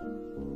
あ!